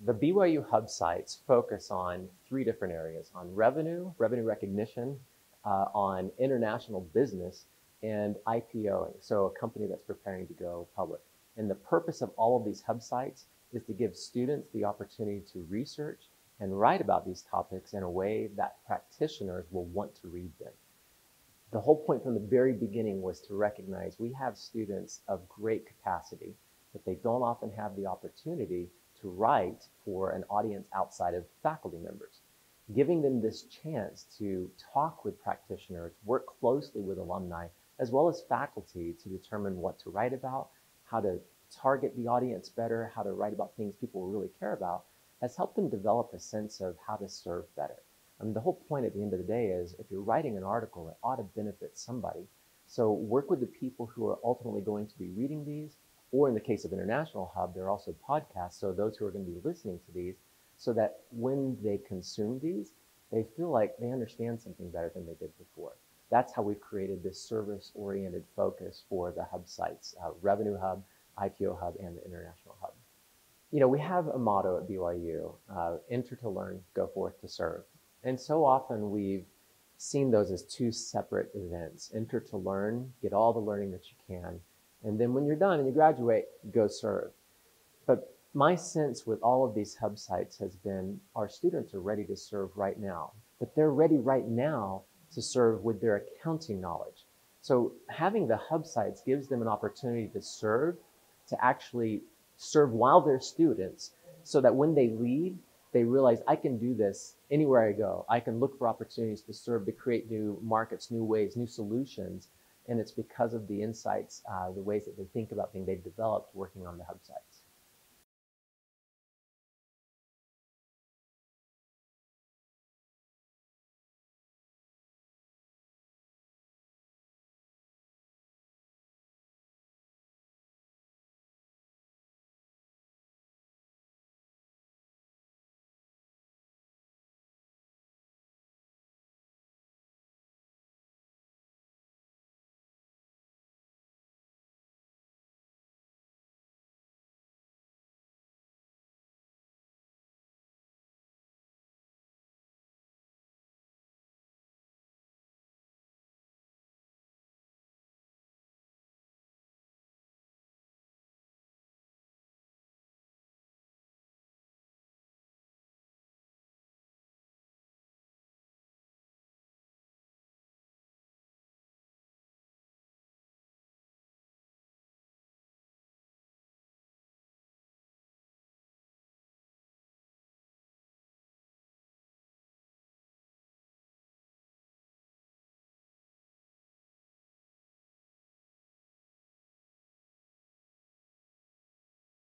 The BYU hub sites focus on three different areas on revenue, revenue recognition, uh, on international business, and IPOing, so a company that's preparing to go public. And the purpose of all of these hub sites is to give students the opportunity to research and write about these topics in a way that practitioners will want to read them. The whole point from the very beginning was to recognize we have students of great capacity, but they don't often have the opportunity to write for an audience outside of faculty members. Giving them this chance to talk with practitioners, work closely with alumni, as well as faculty to determine what to write about, how to target the audience better, how to write about things people really care about, has helped them develop a sense of how to serve better. I mean, the whole point at the end of the day is if you're writing an article, it ought to benefit somebody. So work with the people who are ultimately going to be reading these, or in the case of International Hub, there are also podcasts. So those who are going to be listening to these, so that when they consume these, they feel like they understand something better than they did before. That's how we've created this service-oriented focus for the hub sites, uh, Revenue Hub, IPO Hub, and the International Hub. You know, we have a motto at BYU, uh, enter to learn, go forth to serve. And so often we've seen those as two separate events. Enter to learn, get all the learning that you can, and then when you're done and you graduate, go serve. But my sense with all of these hub sites has been our students are ready to serve right now, but they're ready right now to serve with their accounting knowledge. So having the hub sites gives them an opportunity to serve, to actually serve while they're students, so that when they leave, they realize I can do this anywhere I go. I can look for opportunities to serve, to create new markets, new ways, new solutions. And it's because of the insights, uh, the ways that they think about things they've developed working on the hub sites.